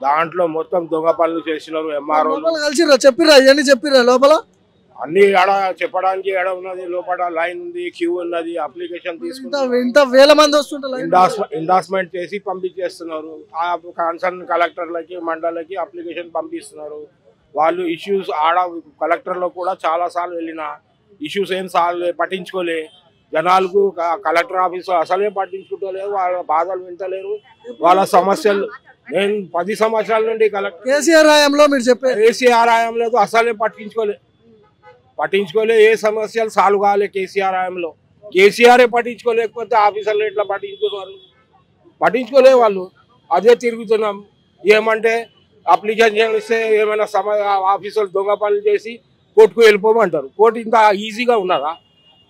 దాంట్లో మొత్తం దొంగ పనులు చేసినారు ఎంఆర్ఓ
లోపల కలిసిర్రా? చెప్పిర్రా? ఇవన్నీ చెప్పిర్రా లోపల?
అన్ని ఆడ చెప్పడానికి ఎడ ఉన్నది. లోపల లైన్ ఉంది క్యూ ఉన్నది అప్లికేషన్ తీసుకుంటారు. ఇండాస్మెంట్ చేసి పంపించేస్తున్నారు. ఆ కన్సర్న్ కలెక్టర్లకి మండలకి అప్లికేషన్ పంపిస్తున్నారు. వాళ్ళు ఇష్యూస్ ఆడ కలెక్టర్లో కూడా చాలా సార్లు వెళ్ళిన ఇష్యూస్ ఏం సాల్వ్ పట్టించుకోలే. జనాలకు కలెక్టర్ ఆఫీసు అసలే పట్టించుకుంటలేరు వాళ్ళ బాధలు వింటలేరు వాళ్ళ సమస్యలు. నేను పది సంవత్సరాల నుండి కలెక్టర్
కేసీఆర్ హయాంలో మీరు చెప్పే
కేసీఆర్ హయాం లేదు అసలే పట్టించుకోలే. పట్టించుకోలే ఏ సమస్యలు సాల్వ్ కాలే కేసీఆర్ హయాంలో. కేసీఆర్ పట్టించుకోలేకపోతే ఆఫీసర్లు ఎట్లా పట్టించుకున్నారు పట్టించుకోలే వాళ్ళు. అదే తిరుగుతున్నాం. ఏమంటే అప్లికేషన్ ఇస్తే ఏమైనా సమ ఆఫీసర్లు దొంగ పనులు చేసి కోర్టుకు వెళ్ళిపోమంటారు. కోర్టు ఇంత ఈజీగా ఉన్నదా?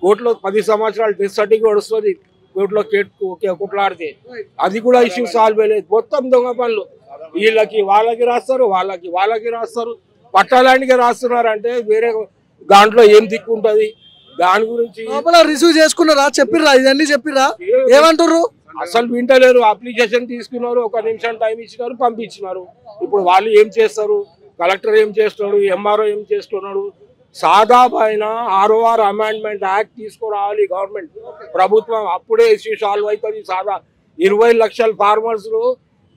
కోర్టులో పది సంవత్సరాలు డెత్ సర్టిఫికేట్ వస్తుంది. కోర్టులో కేట్ కొట్లాడితే. అది కూడా ఇష్యూ సాల్వ్ అయ్యలేదు మొత్తం దొంగ పనులు. వీళ్ళకి వాళ్ళకి రాస్తారు వాళ్ళకి వాళ్ళకి రాస్తారు. పట్టాలాంటికి రాస్తున్నారంటే వేరే దాంట్లో ఏం దిక్కు ఉంటది? దాని గురించి
రిసీవ్ చేసుకున్నారా? చెప్పిర్రా? ఇవన్నీ చెప్పిర్రా? ఏమంటారు
అసలు వింటలేరు. అప్లికేషన్ తీసుకున్నారు ఒక నిమిషం టైం ఇచ్చినారు పంపించినారు. ఇప్పుడు వాళ్ళు ఏం చేస్తారు? కలెక్టర్ ఏం చేస్తున్నాడు? ఎంఆర్ఓ ఏం చేస్తున్నాడు? సాదా పైన ఆర్ఓఆర్ అమెండ్మెంట్ యాక్ట్ తీసుకురావాలి గవర్నమెంట్. ప్రభుత్వం అప్పుడే ఇష్యూ సాల్వ్ అవుతుంది సాదా ఇరవై లక్షల ఫార్మర్స్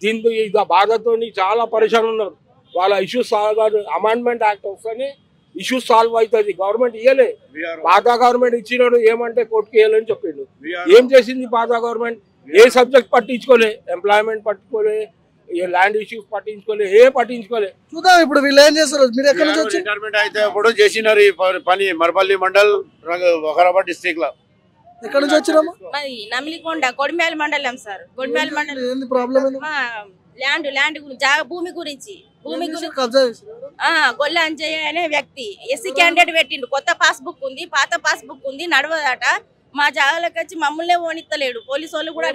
దీంతో ఈ బాధతో చాలా పరిశాన్ ఉన్నారు. వాళ్ళ ఇష్యూ సాల్వ్ కాదు అమెండ్మెంట్ యాక్ట్ వస్తేనే ఇష్యూ సాల్వ్ అవుతుంది గవర్నమెంట్ ఇయ్యలే. పాత గవర్నమెంట్ ఇచ్చినాడు ఏమంటే కోర్టుకి ఇయ్యలేని చెప్పిండు. ఏం చేసింది పాత గవర్నమెంట్? ఏ సబ్జెక్ట్ పట్టించుకోలే ఎంప్లాయ్మెంట్ పట్టుకోలే ఏ ల్యాండ్ ఇష్యూస్ పట్టించుకోలే ఏ పట్టించుకోలే.
చూద్దాం ఇప్పుడు వీళ్ళు ఏం చేస్తారు? మీరు ఎక్కడి నుంచి వచ్చి
రిటైర్మెంట్ అయితే ఇప్పుడు చేసినారు ఈ పని మరపల్లి మండల్ వకారాబాద్ డిస్ట్రిక్ట్లో.
ఎక్కడి నుంచి వచ్చినాము
మాది నమిలికొండ కొడిమేల మండలం సార్. కొడిమేల మండలం.
ఏంది ప్రాబ్లం
ల్యాండ్ ల్యాండ్ గురించి జాగ భూమి గురించి. భూమి గురించి
కబ్జా చేసి
ఆ గొల్ల అంజయ్య అనే వ్యక్తి ఎస్సీ క్యాండిడేట్ పెట్టిండు. కొత్త పాస్బుక్ ఉంది పాత పాస్బుక్ ఉంది నడవదట. మా జాగాలకు వచ్చి మమ్మల్నే ఓనిత్తలేడు. పోలీసు వాళ్ళు కూడా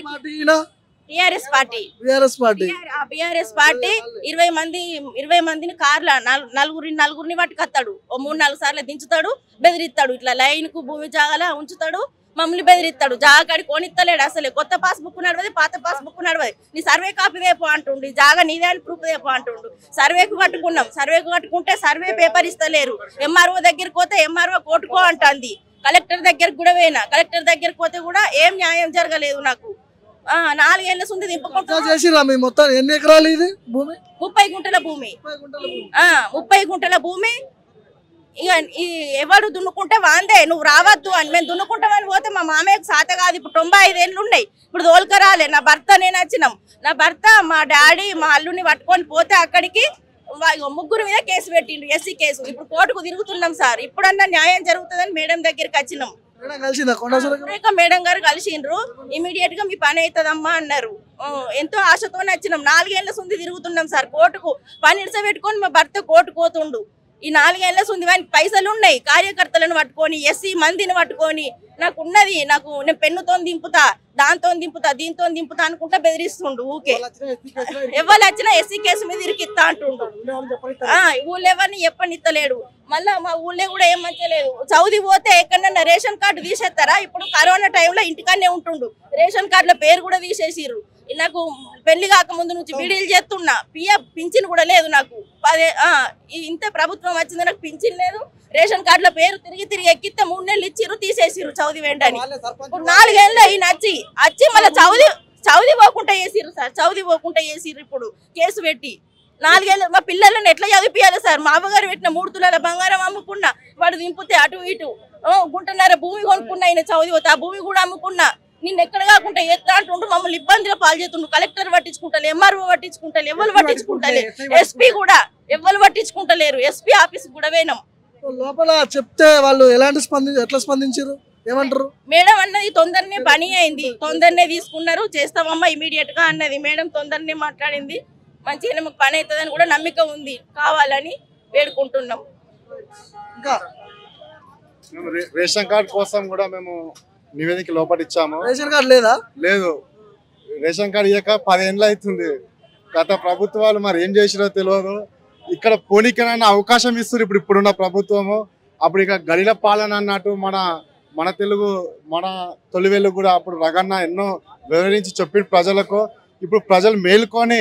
TRS party.
BRS party.
BRS party ఇరవై మంది ఇరవై మందిని కార్ల నల్- నలుగురి నలుగురిని పట్టుకొస్తాడు ఓ మూడు నాలుగు సార్లు దించుతాడు బెదిరిస్తాడు. ఇట్లా లైన్కు భూమి జాగాల ఉంచుతాడు మమ్మల్ని బెదిరిస్తాడు. జాగా కాడి కొనిత్తలేడు అసలే. కొత్త పాస్ బుక్ నడవది పాత పాస్ బుక్ నడవది. నీ సర్వే కాపీ వేపు అంటుండు జాగా నీదే అని ప్రూఫ్ వేపు అంటుండు. సర్వేకు కట్టుకున్నాం. సర్వేకు కట్టుకుంటే సర్వే పేపర్ ఇస్తలేరు. ఎంఆర్ఓ దగ్గరికి పోతే ఎంఆర్ఓ కోర్టుకో అంటుంది. కలెక్టర్ దగ్గరికి కూడా పోయినా. కలెక్టర్ దగ్గరికి పోతే కూడా ఏం న్యాయం జరగలేదు నాకు. నాలుగేళ్ళ సుంది దింపుకుంటా
మీ మొత్తం ఎన్ని ఎకరాలు ఇది భూమి?
ముప్పై గుంటల భూమి. ముప్పై గుంటల భూమి. ఇక ఈ ఎవడు దున్నుకుంటే వాందే నువ్వు రావద్దు అని. మేము దున్నుకుంటామని పోతే మా మామయ్యకు సాత కాదు. ఇప్పుడు తొంభై ఐదేళ్ళు ఉన్నాయి. ఇప్పుడు దోల్కరాలే నా భర్త నేను వచ్చినాం. నా భర్త మా డాడీ మా అల్లుని పట్టుకొని పోతే అక్కడికి ముగ్గురు మీద కేసు పెట్టిండు ఎస్సీ కేసు. ఇప్పుడు కోర్టుకు తిరుగుతున్నాం సార్. ఇప్పుడన్నా న్యాయం జరుగుతుందని మేడం దగ్గరికి వచ్చినాం.
కలిసిందా? కొండ సురేఖ
సురేఖ మేడం గారు కలిసిండ్రు. ఇమీడియట్గా మీ పని అవుతుందమ్మా అన్నారు. ఎంతో ఆశతో వచ్చినాం. నాలుగేళ్ళ సుంది తిరుగుతున్నాం సార్ కోర్టుకు. పని ఇడిసబెట్టుకొని మా భర్త కోర్టు పోతుండు. ఈ నాలుగేళ్ళ సుంది వానికి పైసలు ఉన్నాయి కార్యకర్తలను పట్టుకొని ఎస్సీ మందిని పట్టుకొని నాకు ఉన్నది నాకు నేను పెన్నుతో దింపుతా దాంతో దింపుతా దీంతో దింపుతా అనుకుంటా బెదిరిస్తుండు ఊకే. ఎవరు వచ్చినా ఎస్సీ కేసు మీద ఇరికిస్తా అంటుండు. ఆ, ఊళ్ళో ఎవరిని ఎప్పనిస్తలేడు మళ్ళా మా ఊళ్ళో కూడా ఏం మంచలేదు సౌదీ పోతే ఎక్కడన్నా రేషన్ కార్డు తీసేస్తారా? ఇప్పుడు కరోనా టైంలో ఇంటికాడనే ఉంటుండు. రేషన్ కార్డుల పేరు కూడా తీసేసిర్రు. నాకు పెళ్ళి కాక ముందు నుంచి బీడీలు చేస్తున్నా. పిఎఫ్ పింఛన్ కూడా లేదు నాకు. అదే ఇంత ప్రభుత్వం వచ్చింది నాకు పింఛన్ లేదు. రేషన్ కార్డుల పేరు తిరిగి తిరిగి ఎక్కిస్తే మూడు నెలలు ఇచ్చిర్రు తీసేసిర్రు చౌదీ వెంటనే. ఇప్పుడు నాలుగేళ్ళు అయిన వచ్చి వచ్చి మళ్ళీ చౌదీ చౌదీ పోకుండా చేసిర్రు సార్. చౌదీ పోకుండా చేసిర్రు ఇప్పుడు. కేసు పెట్టి. నాలుగేళ్ళు మా పిల్లలను ఎట్లా చదివిపియాలి సార్? మా అమ్మగారు పెట్టిన మూడు తులాల బంగారం అమ్ముకున్నా. వాడు దింపితే అటు ఇటు గుంటన్నర భూమి కొనుక్కున్నా ఆయన చౌదీ పోతే. ఆ భూమి కూడా అమ్ముకున్నా. నిన్ను ఎక్కడ కాకుండా ఎత్తా అంటుండు మమ్మల్ని ఇబ్బందిలో పాలు చేస్తుండు. కలెక్టర్ పట్టించుకుంటారు ఎంఆర్ఓ పట్టించుకుంటారు ఎవరు పట్టించుకుంటారు ఎస్పీ కూడా ఎవరు పట్టించుకుంటలేరు ఎస్పీ ఆఫీస్ కూడా పోయినాం.
లోపల చెప్తే వాళ్ళు ఎలాంటి స్పంది ఎట్లా స్పందించారు ఏమంటారు
మేడం అన్నది తొందరనే పని అయింది తొందరనే తీసుకున్నారు చేస్తామమ్మా ఇమీడియట్గా అన్నది. మేడం తొందరనే మాట్లాడింది మంచిగానే మాకు పని అవుతుందని కూడా నమ్మిక ఉంది కావాలని వేడుకుంటున్నాం.
ఇంకా?
రేషన్ కార్డ్ కోసం కూడా మేము నివేదిక లోపల ఇచ్చాము
రేషన్ కార్డు లేదా?
లేదు. రేషన్ కార్డు ఇయ్యక పదేళ్ళు అవుతుంది గత ప్రభుత్వాలు మరి ఏం చేసిరో తెలియదు ఇక్కడ పోనీకైనా అవకాశం ఇస్తారు ఇప్పుడు ఇప్పుడున్న ప్రభుత్వము. అప్పుడు ఇక గడిల పాలన అన్నట్టు మన మన తెలుగు మన తొలివేలు కూడా అప్పుడు రగన్న ఎన్నో వివరించి చెప్పి ప్రజలకు. ఇప్పుడు ప్రజలు మేలుకొని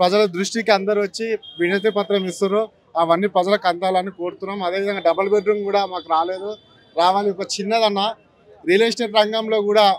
ప్రజల దృష్టికి అందరు వచ్చి వినతి పత్రం ఇస్తారు అవన్నీ ప్రజలకు అందాలని కోరుతున్నాం. అదేవిధంగా డబుల్ బెడ్రూమ్ కూడా మాకు రాలేదు. రావాలి ఒక చిన్నదన్న. రియల్ ఎస్టేట్ రంగంలో కూడా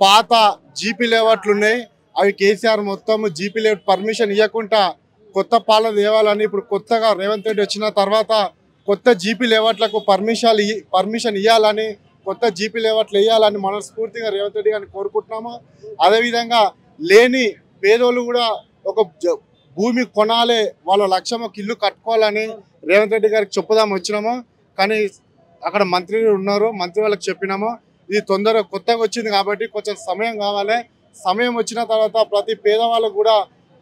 పాత జీపీ లేఅవుట్లు ఉన్నాయి. అవి కేసీఆర్ మొత్తం జీపీ లేఅవుట్ పర్మిషన్ ఇవ్వకుండా కొత్త పాల తేవాలని ఇప్పుడు కొత్తగా రేవంత్ రెడ్డి వచ్చిన తర్వాత కొత్త జీపీ లేవట్లకు పర్మిషన్ పర్మిషన్ ఇవ్వాలని కొత్త జీపీ లేవట్లు వేయాలని మనస్ఫూర్తిగా రేవంత్ రెడ్డి గారిని కోరుకుంటున్నాము. అదేవిధంగా లేని పేదోళ్ళు కూడా ఒక జ- భూమి కొనాలి వాళ్ళ లక్ష్యం ఒక ఇల్లు కట్టుకోవాలని రేవంత్ రెడ్డి గారికి చెప్పుదాం వచ్చినాము. కానీ అక్కడ మంత్రి ఉన్నారు మంత్రి వాళ్ళకి చెప్పినాము. ఇది తొందరగా కొత్తగా వచ్చింది కాబట్టి కొంచెం సమయం కావాలి. సమయం వచ్చిన తర్వాత ప్రతి పేదవాళ్ళకు కూడా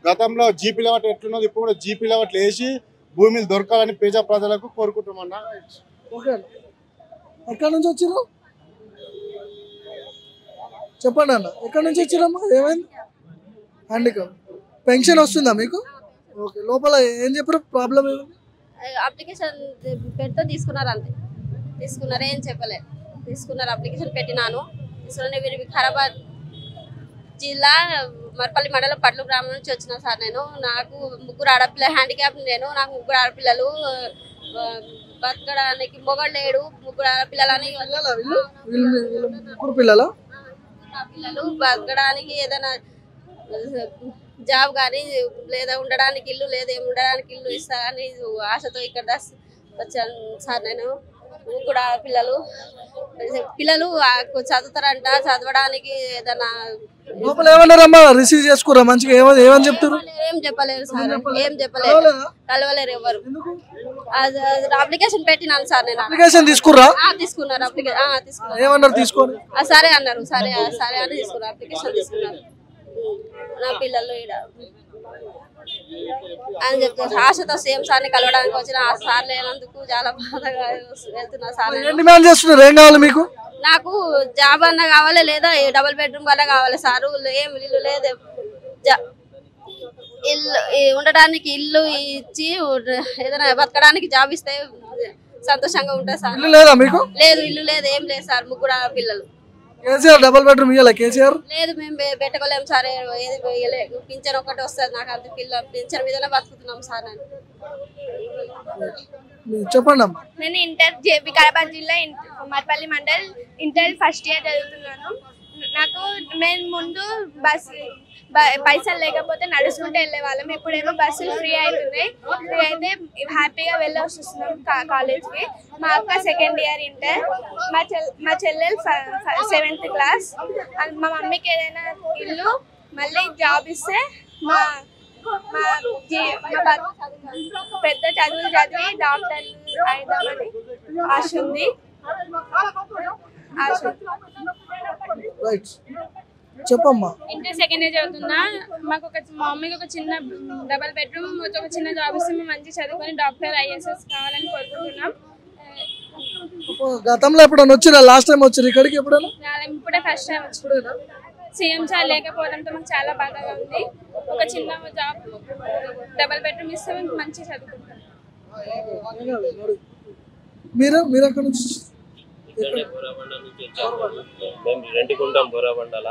గతంలో జీపీ లెవట్ ఎట్లున్నది ఇప్పుడు కూడా జీపీ లెవట్లు వేసి భూమిలు దొరకాలని పేద ప్రజలకు కోరుకుంటున్నామన్నా
ఓకే. ఎక్కడి నుంచి వచ్చిర్రు? చెప్పండి అన్న. ఎక్కడి నుంచి వచ్చిరమ్మా ఏమైంది? హ్యాండికాప్ పెన్షన్ వస్తుందా మీకు? ఓకే. లోపల ఏం చెప్పారు? ప్రాబ్లం ఏమైంది?
అప్లికేషన్ పెడితే తీసుకున్నారు అంతే తీసుకున్నారు ఏం చెప్పలేదు తీసుకున్నారు అప్లికేషన్ పెట్టినాను. తీసుకున్న వీరి వికారాబాద్ జిల్లా మరపల్లి మండలం పట్ల గ్రామం నుంచి వచ్చిన సార్ నేను. నాకు ముగ్గురు ఆడపిల్ల హ్యాండిక్యాప్ నేను. నాకు ముగ్గురు ఆడపిల్లలు బతకడానికి మొగడు లేడు. ముగ్గురు ఆడపిల్లలని
ముగ్గురు పిల్లల?
పిల్లలు బతకడానికి ఏదైనా జాబ్ కానీ లేదా ఉండడానికి ఇల్లు లేదా ఉండడానికి ఇల్లు ఇస్తా అని ఆశతో ఇక్కడ వచ్చాను సార్ నేను. కూడా పిల్లలు పిల్లలు చదువుతారంట చదవడానికి ఏదైనా
లోపల ఏమన్నారమ్మా? రిసీవ్ చేసుకురా మంచిగా ఏమని ఏమని చెప్తారు?
ఏం చెప్పలేరు సార్ ఏం చెప్పలేరు? కలవలేరు ఎవరు అప్లికేషన్ పెట్టినాను సార్ నేను.
అప్లికేషన్
తీసుకున్నారు అప్లికేషన్ తీసుకున్నారు.
ఏమన్నారు
సరే అన్నారు సరే సరే అని తీసుకున్నారు అప్లికేషన్ తీసుకున్నారు. నా పిల్లలు ఈడ. అని ఆశతో సేమ్ సార్ని కలవడానికి వచ్చిన ఆ సార్ లేనందుకు చాలా బాధగా వెళ్తున్నా సార్
ఏం కావాలి మీకు?
నాకు జాబ్ అన్న కావాలి లేదా డబుల్ బెడ్రూమ్ అన్న కావాలి సారు? ఏం ఇల్లు లేదు. ఇల్లు ఉండడానికి ఇల్లు ఇచ్చి ఏదైనా బతకడానికి జాబ్ ఇస్తే సంతోషంగా ఉంటుంది సార్?
లేదు
ఇల్లు లేదు ఏం లేదు సార్ ముగ్గురు పిల్లలు
కేసీఆర్ డబుల్ బెడ్రూమ్ ఇవ్వాలి కేసీఆర్?
లేదు మేము పెట్టుకోలేము సార్ ఏది వేయలేదు పింఛన్ ఒకటి వస్తుంది నాకు అంత పిల్ల పింఛన్ మీదనే బతుకుతున్నాం సార్ నేను.
మీరు చెప్పండి అమ్మా.
నేను ఇంటర్ జే- వికారాబాద్ జిల్లా Marpalli mandal inter first year చదువుతున్నాను. నాకు మేము ముందు బస్ పైసలు లేకపోతే నడుచుకుంటూ వెళ్ళే వాళ్ళం. ఇప్పుడేమో బస్సులు ఫ్రీ అవుతున్నాయి. ఫ్రీ అయితే హ్యాపీగా వెళ్ళి వస్తున్నాం కాలేజ్కి. మా అక్క సెకండ్ ఇయర్ ఇంటర్ మా చెల్ మా చెల్లెలు సెవెంత్ క్లాస్ మా మమ్మీకి ఏదైనా ఇల్లు మళ్ళీ జాబ్ ఇస్తే మా మా పెద్ద చదువులు చదివి డాక్టర్ అయిదామని ఆశ ఉంది. ఆశ.
రైట్ చెప్పమ్మా.
ఇంటర్ సెకండ్ ఇయర్ చదువుతున్నా. మాకు ఒక మా మమ్మీకి ఒక చిన్న డబల్ బెడ్రూమ్ ఒక చిన్న జాబ్ ఇస్తే మేము మంచి చదువుకొని డాక్టర్ ఐఎస్ఎస్ కావాలని కోరుకుంటున్నాం.
గతంలో ఎప్పుడైనా వచ్చిరా? లాస్ట్ టైం వచ్చిరు? ఇక్కడికి ఎప్పుడైనా?
ఇప్పుడే ఫస్ట్ టైం వచ్చిన. సీఎం సార్ లేకపోవడంతో మాకు చాలా బాధగా ఉంది. ఒక చిన్న జాబ్ డబల్ బెడ్రూమ్ ఇస్తే మేము మంచి చదువుకుంటాం
మీరు మీరు ఎక్కడి నుంచి
ఇక్కడే బోరాబండ నుంచి వచ్చాము. మేము రెంట్కుంటాం బోరాబండల.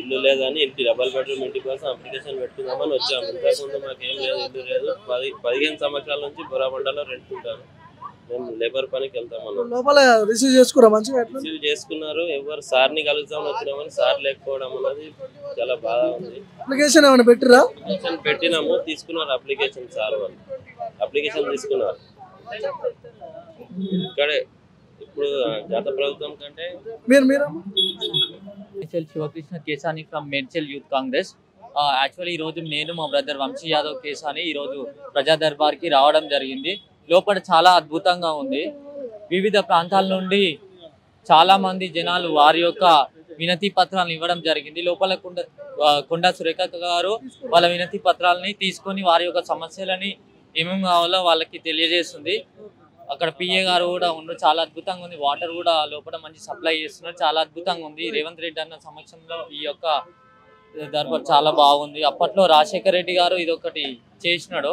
ఇల్లు లేదని ఇంటి డబల్ బెడ్రూమ్ ఇంటి కోసం అప్లికేషన్ పెట్టుకుందామని వచ్చాము. ఇంతకుముందు మాకు ఏం లేదు ఇల్లు లేదు. పది పదిహేను సంవత్సరాల నుంచి బోరాబండలో రెంట్కుంటాను మేము లేబర్ పనికి వెళ్తాం అన్నమాట
లోపల రిసీవ్ మంచిగా
రిసీవ్ చేసుకున్నారు. ఎవరు సార్ని కలుద్దామని వచ్చినామని సార్ లేకపోవడం అన్నది చాలా బాధ ఉంది.
అప్లికేషన్ ఏమైనా పెట్టిరా?
అప్లికేషన్ పెట్టినాము. తీసుకున్నారు అప్లికేషన్ సార్ వాళ్ళు. అప్లికేషన్ తీసుకున్నారు. ఇక్కడే ఇప్పుడు గత ప్రభుత్వం కంటే
మీరు మీరు?
Medchal Sivakrishna Kesani from Medchal youth Congress. Actually ఈరోజు నేను మా బ్రదర్ వంశీ యాదవ్ కేసాని ఈరోజు ప్రజా దర్బార్కి రావడం జరిగింది. లోపల చాలా అద్భుతంగా ఉంది. వివిధ ప్రాంతాల నుండి చాలా మంది జనాలు వారి యొక్క వినతి పత్రాలను ఇవ్వడం జరిగింది. లోపల కొండ కొండా సురేఖ గారు వాళ్ళ వినతి పత్రాలని తీసుకొని వారి యొక్క సమస్యలని ఏమేమి కావాలో వాళ్ళకి తెలియజేస్తుంది. అక్కడ పిఏ గారు కూడా ఉన్నారు చాలా అద్భుతంగా ఉంది. వాటర్ కూడా లోపల మంచి సప్లై చేస్తున్నారు. చాలా అద్భుతంగా ఉంది. రేవంత్ రెడ్డి అన్న సమక్షంలో ఈ యొక్క దర్బార్ చాలా బాగుంది. అప్పట్లో రాజశేఖర రెడ్డి గారు ఇది ఒకటి చేసినాడు.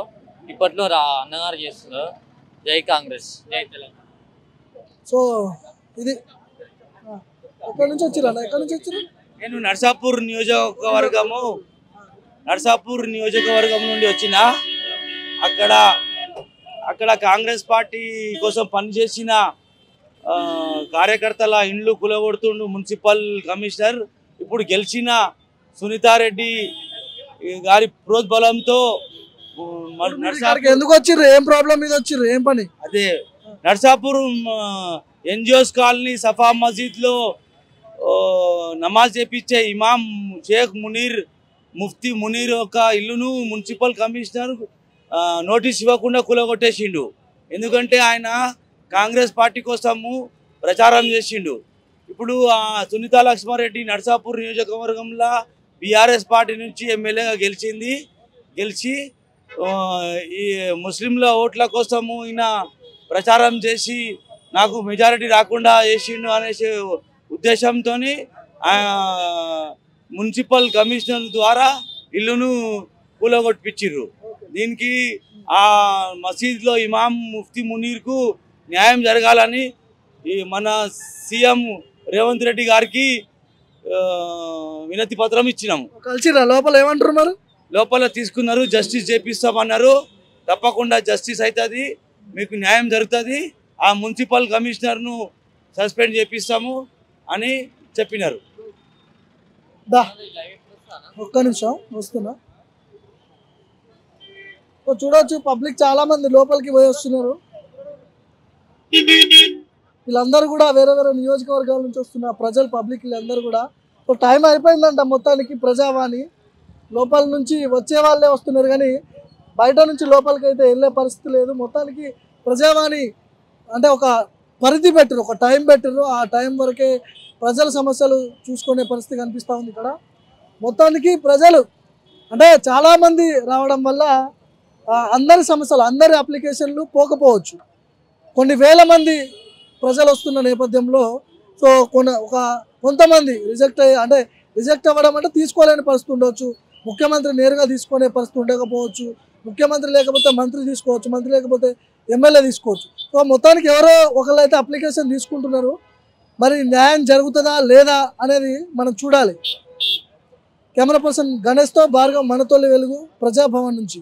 ఇప్పట్లో రా అన్నగారు చేస్తున్నారు. జై కాంగ్రెస్. జై తెలంగాణ.
సో ఇది ఎక్కడి నుంచి వచ్చిరా? ఎక్కడి నుంచి వచ్చిరా
నేను నర్సాపూర్ నియోజకవర్గము నర్సాపూర్ నియోజకవర్గం నుండి వచ్చిన అక్కడ అక్కడ కాంగ్రెస్ పార్టీ కోసం పనిచేసిన ఆ, కార్యకర్తల ఇండ్లు కులగొడుతుండు మున్సిపల్ కమిషనర్. ఇప్పుడు గెలిచిన సునీతారెడ్డి గారి ప్రోద్బలంతో
ఎందుకు వచ్చిర్రు? ఏం ప్రాబ్లం మీద వచ్చిర్రు? ఏం పని?
అదే నర్సాపూర్ ఎన్జిఓస్ కాలనీ సఫా మసీద్లో నమాజ్ చేపించే ఇమాం షేక్ మునీర్ ముఫ్తీ మునీర్ యొక్క ఇల్లును మున్సిపల్ కమిషనర్ నోటీస్ ఇవ్వకుండా కూలగొట్టేసిండు. ఎందుకంటే ఆయన కాంగ్రెస్ పార్టీ కోసము ప్రచారం చేసిండు. ఇప్పుడు ఆ సునీత లక్ష్మారెడ్డి నర్సాపూర్ నియోజకవర్గంలో బీఆర్ఎస్ పార్టీ నుంచి ఎమ్మెల్యేగా గెలిచింది. గెలిచి ఈ ముస్లింల ఓట్ల కోసము ఈయన ప్రచారం చేసి నాకు మెజారిటీ రాకుండా చేసిండు అనేసి ఉద్దేశంతో మున్సిపల్ కమిషనర్ ద్వారా ఇల్లును కూలగొట్టించిర్రు. దీనికి ఆ మసీద్లో ఇమాం ముఫ్తీ మునీర్కు న్యాయం జరగాలని ఈ మన సీఎం రేవంత్ రెడ్డి గారికి వినతి పత్రం ఇచ్చినాము.
కలిసిరా? లోపల ఏమంటారు మరి?
లోపల తీసుకున్నారు జస్టిస్ చేపిస్తామన్నారు తప్పకుండా జస్టిస్ అవుతుంది మీకు న్యాయం జరుగుతుంది. ఆ మున్సిపల్ కమిషనర్ను సస్పెండ్ చేపిస్తాము అని చెప్పినారు.
దా. ఒక్క నిమిషం వస్తున్నా. చూడవచ్చు చూడొచ్చు పబ్లిక్ చాలా మంది లోపలికి పోయి వస్తున్నారు. వీళ్ళందరూ కూడా వేరే వేరే నియోజకవర్గాల నుంచి వస్తున్న ప్రజలు పబ్లిక్ వీళ్ళందరూ కూడా. ఓ టైం అయిపోయిందంట మొత్తానికి ప్రజావాణి. లోపల నుంచి వచ్చే వాళ్ళే వస్తున్నారు కానీ బయట నుంచి లోపలికి అయితే వెళ్ళే పరిస్థితి లేదు. మొత్తానికి ప్రజావాణి అంటే ఒక పరిధి పెట్టరు ఒక టైం పెట్టరు ఆ టైం వరకే ప్రజల సమస్యలు చూసుకునే పరిస్థితి కనిపిస్తూ ఉంది ఇక్కడ. మొత్తానికి ప్రజలు అంటే చాలామంది రావడం వల్ల అందరి సమస్యలు అందరి అప్లికేషన్లు పోకపోవచ్చు. కొన్ని వేల మంది ప్రజలు వస్తున్న నేపథ్యంలో సో కొన ఒక కొంతమంది రిజెక్ట్ అయ్యి అంటే రిజెక్ట్ అవ్వడం అంటే తీసుకోలేని పరిస్థితి ఉండవచ్చు ముఖ్యమంత్రి నేరుగా తీసుకునే పరిస్థితి ఉండకపోవచ్చు. ముఖ్యమంత్రి లేకపోతే మంత్రి తీసుకోవచ్చు మంత్రి లేకపోతే ఎమ్మెల్యే తీసుకోవచ్చు. సో మొత్తానికి ఎవరో ఒకళ్ళు అయితే అప్లికేషన్ తీసుకుంటున్నారు. మరి న్యాయం జరుగుతుందా లేదా అనేది మనం చూడాలి. కెమెరా పర్సన్ గణేష్తో భార్గవ్ మనతోలి వెలుగు ప్రజాభవన్ నుంచి.